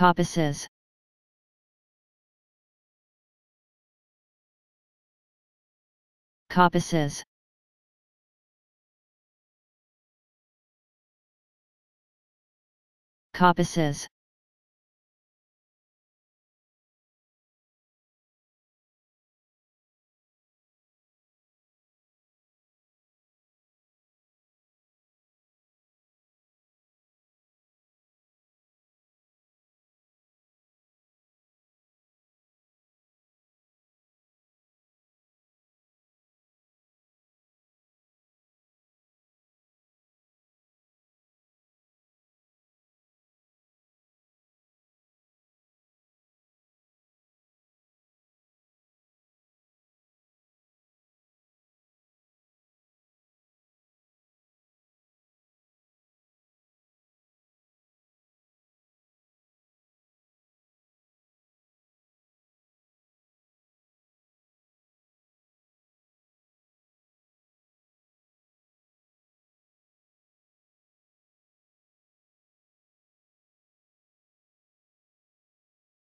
coppices coppices coppices